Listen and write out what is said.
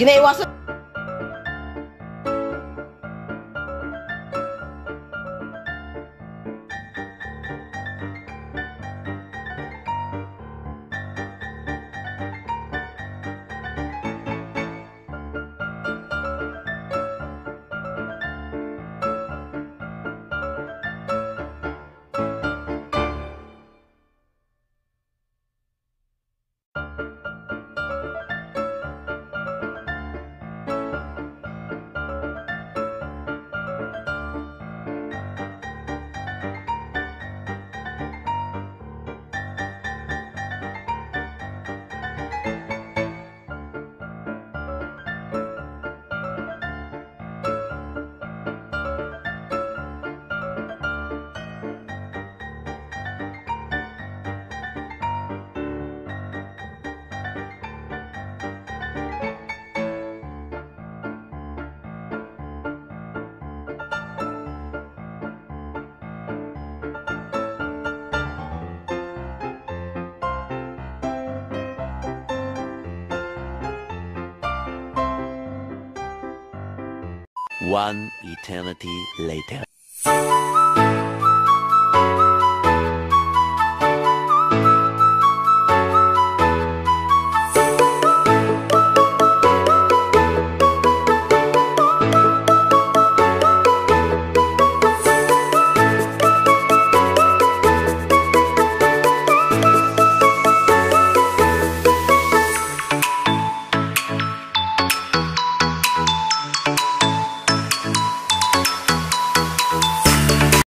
You know, it wasn't. One eternity later.